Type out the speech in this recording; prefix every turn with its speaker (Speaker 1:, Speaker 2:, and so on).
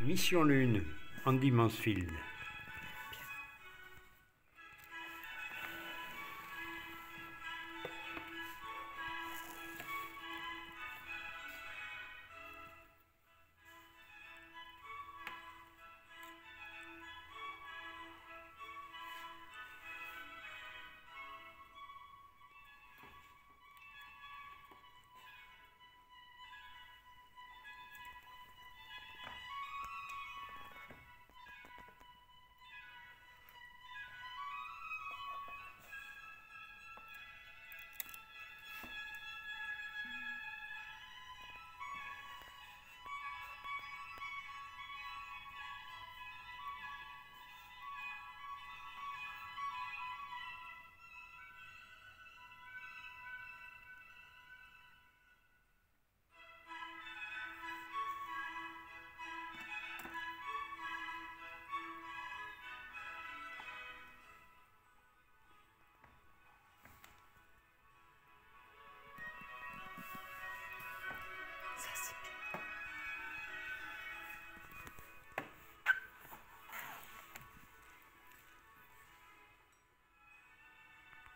Speaker 1: Mission Lune, Andy Mansfield.